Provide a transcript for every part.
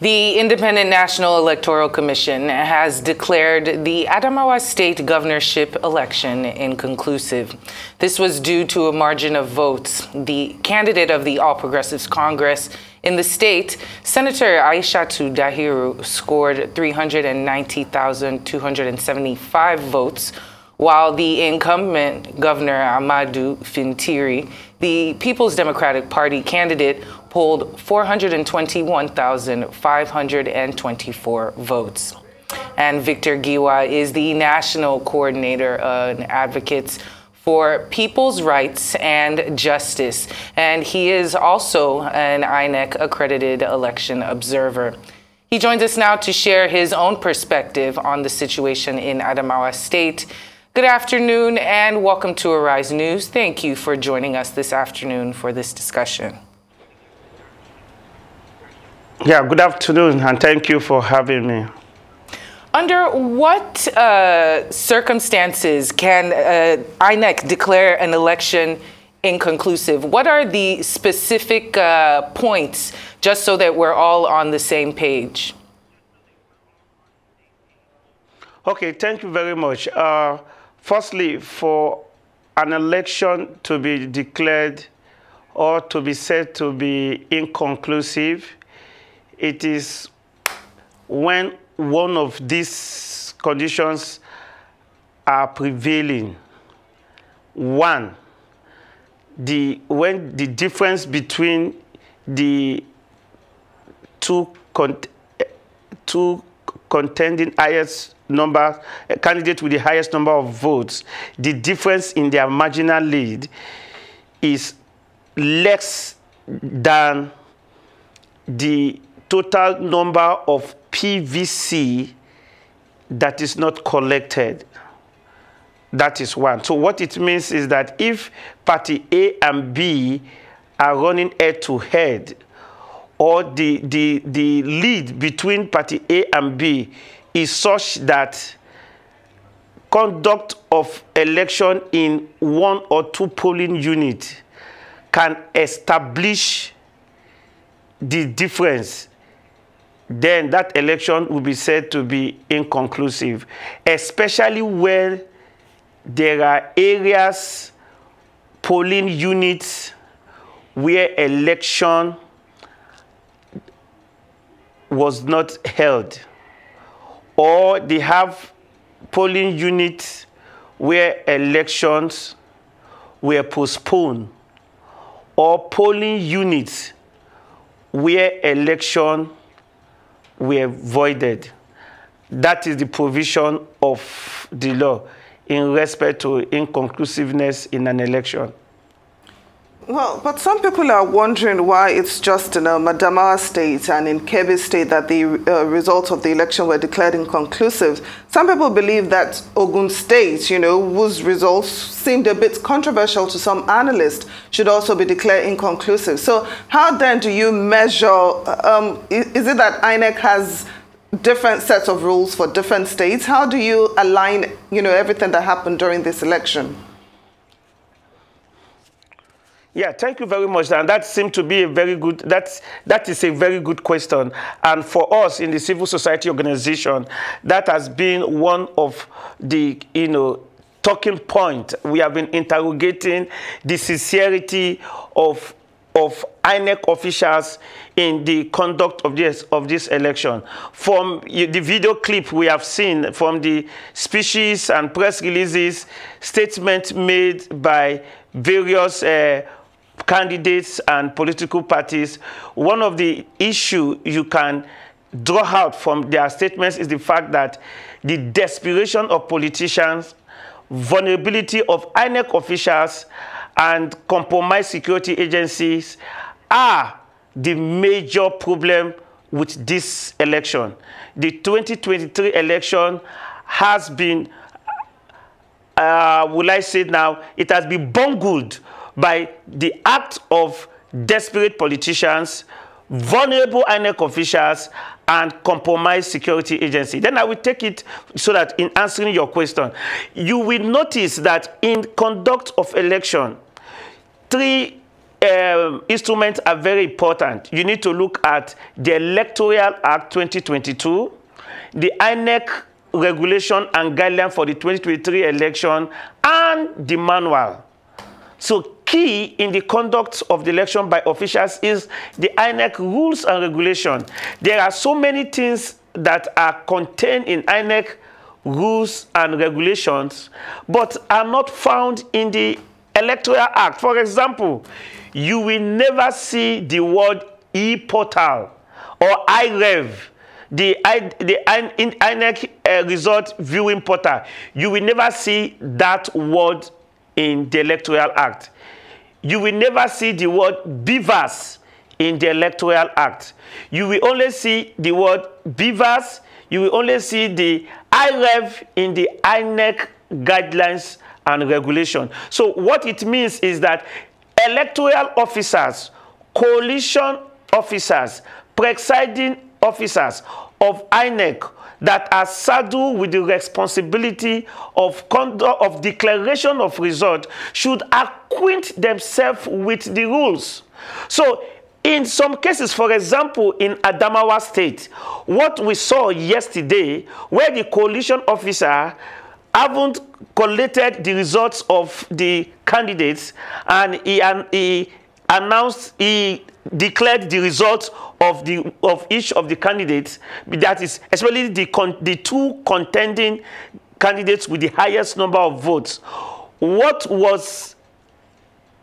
The Independent National Electoral Commission has declared the Adamawa State governorship election inconclusive. This was due to a margin of votes. The candidate of the All Progressives Congress in the state, Senator Aishatu Dahiru, scored 390,275 votes, while the incumbent Governor Ahmadu Fintiri, the People's Democratic Party candidate, polled 421,524 votes. And Victor Giwa is the national coordinator and advocates for people's rights and justice. And he is also an INEC accredited election observer. He joins us now to share his own perspective on the situation in Adamawa State. Good afternoon and welcome to Arise News. Thank you for joining us this afternoon for this discussion. Yeah, good afternoon, and thank you for having me. Under what uh, circumstances can uh, INEC declare an election inconclusive? What are the specific uh, points, just so that we're all on the same page? Okay, thank you very much. Uh, firstly, for an election to be declared or to be said to be inconclusive, it is when one of these conditions are prevailing. One, the, when the difference between the two, con two contending highest number, a candidate with the highest number of votes, the difference in their marginal lead is less than the total number of PVC that is not collected. That is one. So what it means is that if party A and B are running head to head, or the, the, the lead between party A and B is such that conduct of election in one or two polling units can establish the difference then that election will be said to be inconclusive, especially where there are areas, polling units, where election was not held, or they have polling units where elections were postponed, or polling units where election were voided. That is the provision of the law in respect to inconclusiveness in an election. Well, but some people are wondering why it's just in Adamawa state and in Kebbi state that the uh, results of the election were declared inconclusive. Some people believe that Ogun state, you know, whose results seemed a bit controversial to some analysts, should also be declared inconclusive. So how then do you measure, um, is it that INEC has different sets of rules for different states? How do you align, you know, everything that happened during this election? Yeah, thank you very much. And that seemed to be a very good, that's, that is a very good question. And for us in the civil society organization, that has been one of the, you know, talking point. We have been interrogating the sincerity of of INEC officials in the conduct of this, of this election. From the video clip we have seen from the speeches and press releases, statements made by various uh, candidates and political parties, one of the issue you can draw out from their statements is the fact that the desperation of politicians, vulnerability of INEC officials, and compromised security agencies are the major problem with this election. The 2023 election has been, uh, will I say now, it has been bungled by the act of desperate politicians, vulnerable INEC officials, and compromised security agency. Then I will take it so that in answering your question, you will notice that in conduct of election, three um, instruments are very important. You need to look at the Electoral Act 2022, the INEC regulation and guideline for the 2023 election, and the manual. So key in the conduct of the election by officials is the INEC rules and regulation. There are so many things that are contained in INEC rules and regulations, but are not found in the Electoral Act. For example, you will never see the word e-portal or iRev, the, the INEC uh, result viewing portal. You will never see that word in the Electoral Act. You will never see the word BVAS in the Electoral Act. You will only see the word BVAS, you will only see the iRev in the INEC guidelines and regulation. So what it means is that electoral officers, coalition officers, presiding officers of INEC that are saddled with the responsibility of conduct of declaration of result should acquaint themselves with the rules. So in some cases, for example, in Adamawa State, what we saw yesterday, where the coalition officer haven't collated the results of the candidates and he, and he announced, he declared the results of the of each of the candidates that is especially the con, the two contending candidates with the highest number of votes. What was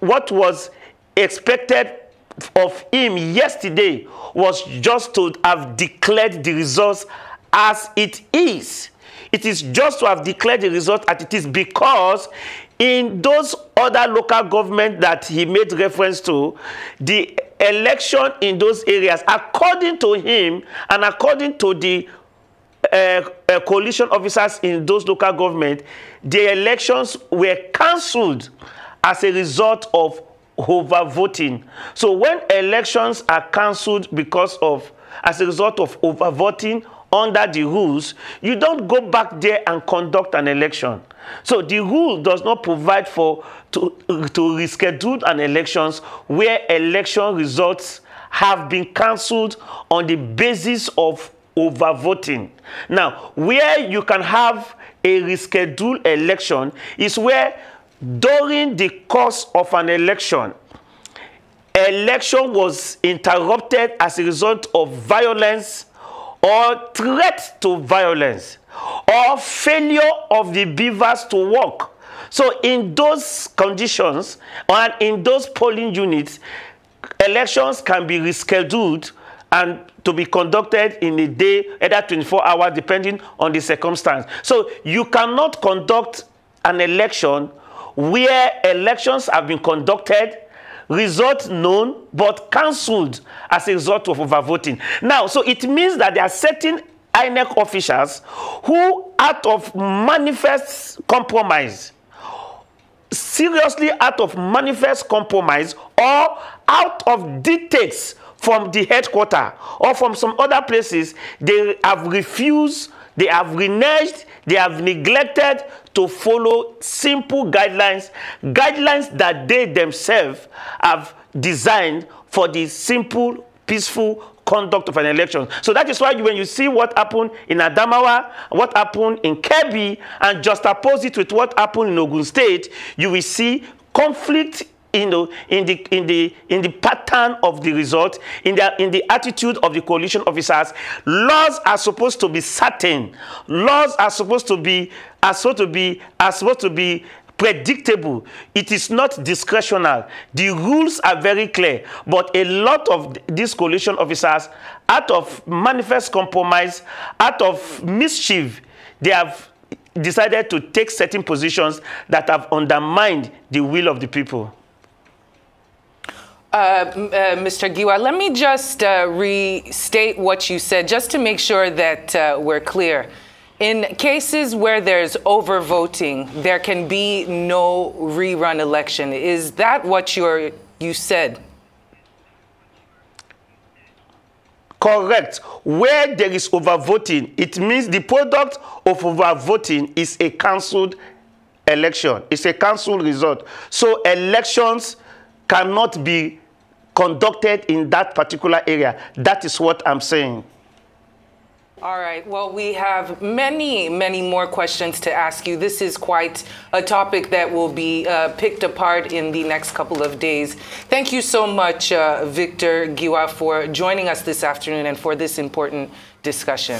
what was expected of him yesterday was just to have declared the results as it is. It is just to have declared the result as it is because in those other local government that he made reference to, the election in those areas, according to him and according to the uh, uh, coalition officers in those local government, the elections were cancelled as a result of overvoting. So when elections are cancelled because of, as a result of overvoting under the rules, you don't go back there and conduct an election. So the rule does not provide for to, to reschedule an elections where election results have been cancelled on the basis of overvoting. Now, where you can have a rescheduled election is where during the course of an election, election was interrupted as a result of violence or threat to violence or failure of the BVAS to work. So in those conditions and in those polling units, elections can be rescheduled and to be conducted in a day, either 24 hours, depending on the circumstance. So you cannot conduct an election where elections have been conducted result known but cancelled as a result of overvoting. Now, so it means that there are certain INEC officials who, out of manifest compromise, seriously out of manifest compromise or out of dictates from the headquarter or from some other places, they have refused, they have reneged, they have neglected to follow simple guidelines, guidelines that they themselves have designed for the simple, peaceful conduct of an election. So that is why when you see what happened in Adamawa, what happened in Kebbi, and just oppose it with what happened in Ogun State, you will see conflict in the in the in the in the pattern of the result in the in the attitude of the coalition officers laws are supposed to be certain. Laws are supposed to be are supposed to be are supposed to be predictable. It is not discretional. The rules are very clear. But a lot of these coalition officers out of manifest compromise out of mischief they have decided to take certain positions that have undermined the will of the people uh, uh, Mr. Giwa, let me just uh, restate what you said, just to make sure that uh, we're clear. In cases where there's overvoting, there can be no rerun election. Is that what you're, you said? Correct. Where there is overvoting, it means the product of overvoting is a cancelled election. It's a cancelled result. So elections cannot be conducted in that particular area. That is what I'm saying. All right. Well, we have many, many more questions to ask you. This is quite a topic that will be uh, picked apart in the next couple of days. Thank you so much, uh, Victor Giwa, for joining us this afternoon and for this important discussion.